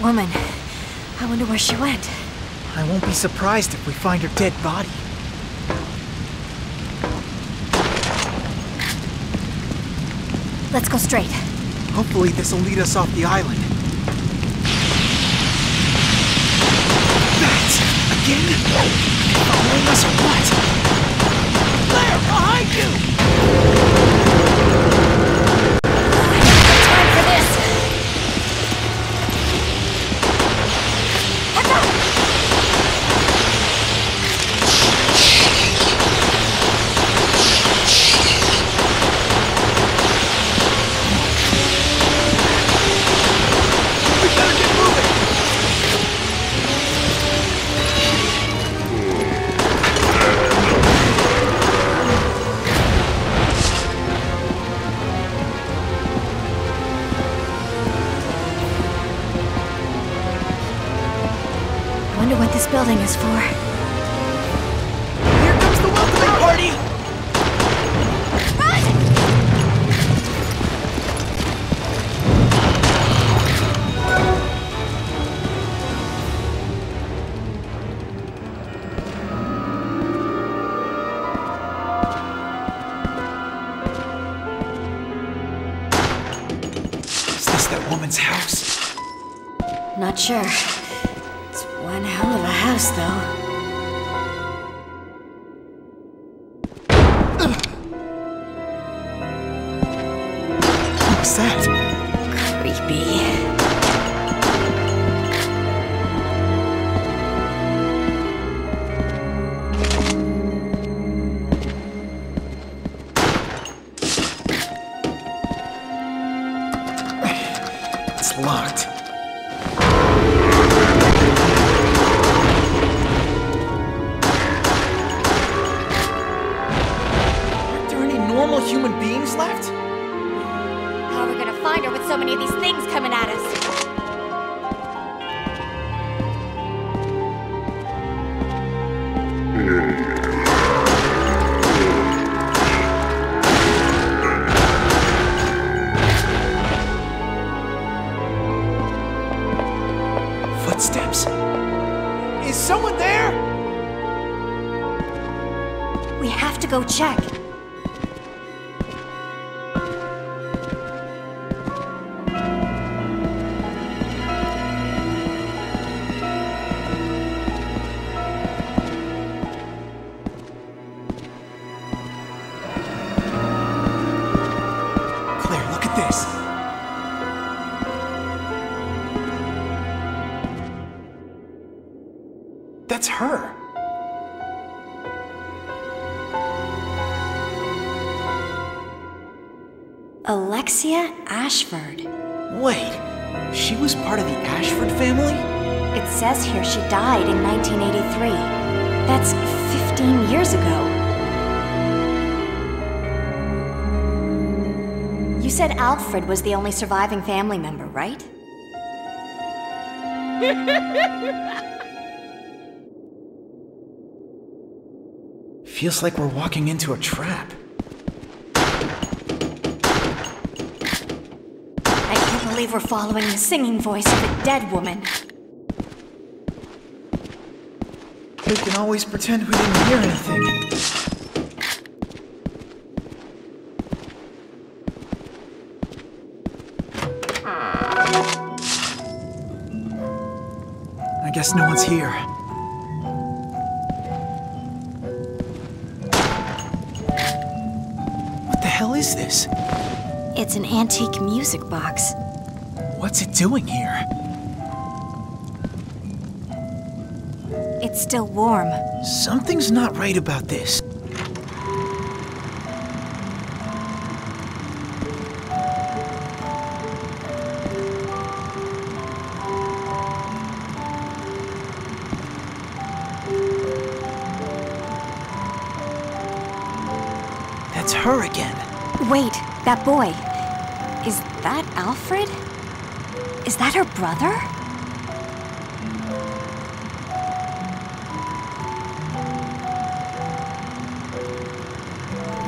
That woman. I wonder where she went. I won't be surprised if we find her dead body. Let's go straight. Hopefully this'll lead us off the island. This building is for. Here comes the welcoming party! Is this that woman's house? Not sure. One hell of a house, though. What's that? Creepy. It's locked. Things coming Alexia Ashford. Wait, she was part of the Ashford family? It says here she died in 1983. That's 15 years ago. You said Alfred was the only surviving family member, right? Feels like we're walking into a trap. I can't believe we're following the singing voice of a dead woman. We can always pretend we didn't hear anything. I guess no one's here. What the hell is this? It's an antique music box. What's it doing here? It's still warm. Something's not right about this. That's her again. Wait, that boy. Is that Alfred? Is that her brother?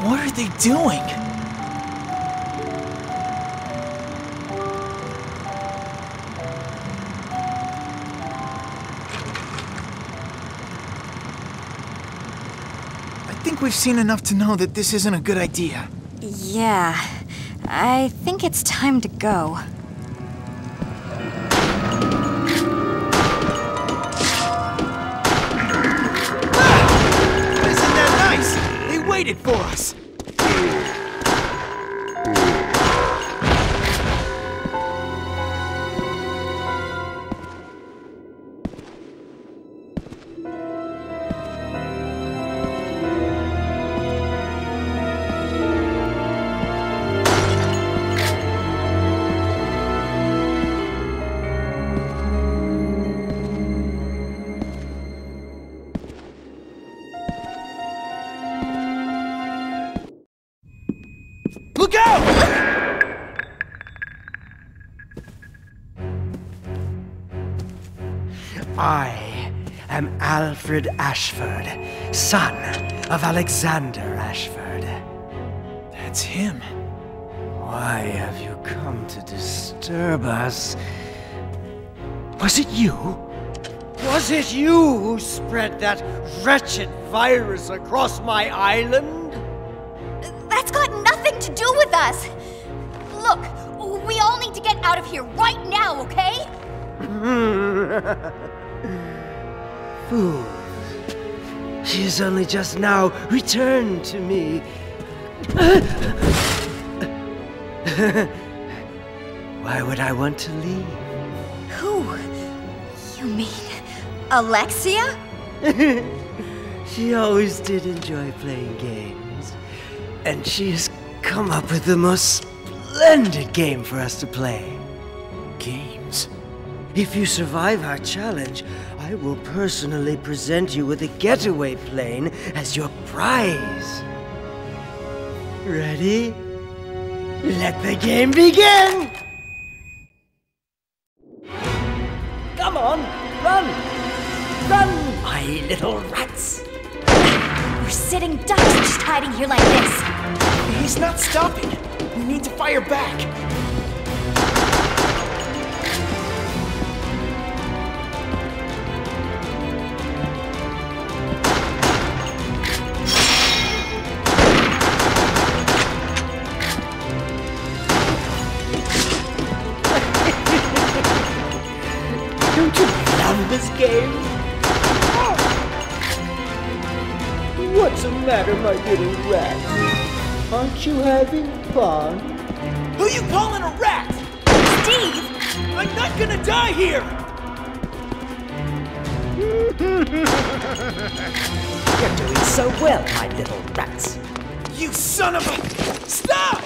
What are they doing? I think we've seen enough to know that this isn't a good idea. Yeah, I think it's time to go. Waited for us. Look out! I am Alfred Ashford, son of Alexander Ashford. That's him. Why have you come to disturb us? Was it you? Was it you who spread that wretched virus across my island? That's got nothing to do with us! Look, we all need to get out of here right now, okay? Fool. She has only just now returned to me. Why would I want to leave? Who? You mean Alexia? She always did enjoy playing games. And she has come up with the most splendid game for us to play. Games. If you survive our challenge, I will personally present you with a getaway plane as your prize. Ready? Let the game begin! Come on, run! Run, my little rats! We're sitting ducks just hiding here like this. He's not stopping. We need to fire back. Aren't you having fun? Who you calling a rat? Steve! I'm not gonna die here! You're doing so well, my little rats. You son of a... Stop!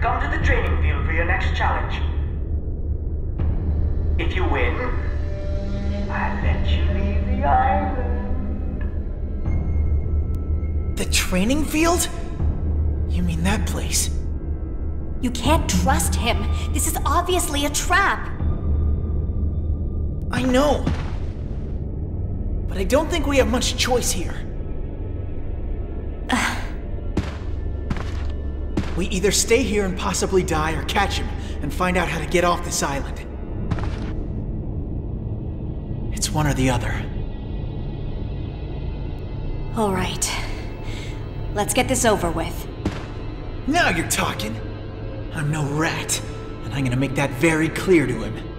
Come to the training field for your next challenge. If you win, I'll let you leave the island. The training field? You mean that place? You can't trust him. This is obviously a trap. I know. But I don't think we have much choice here. We either stay here and possibly die or catch him and find out how to get off this island. It's one or the other. All right. Let's get this over with. Now you're talking. I'm no rat, and I'm gonna make that very clear to him.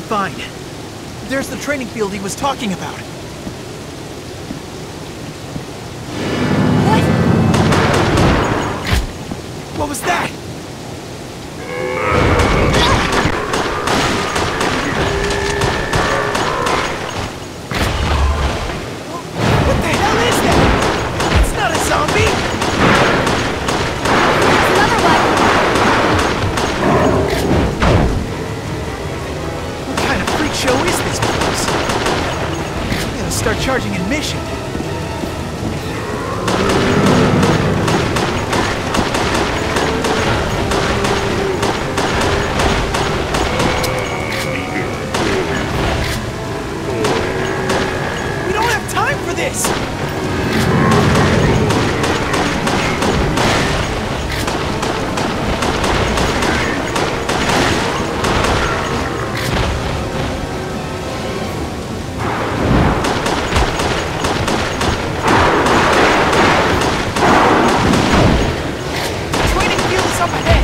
Fine. There's the training field he was talking about. What? What was that? What the hell is that? It's not a zombie! Charging admission. We don't have time for this! up ahead.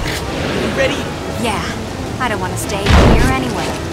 You ready? Yeah. I don't want to stay here anyway.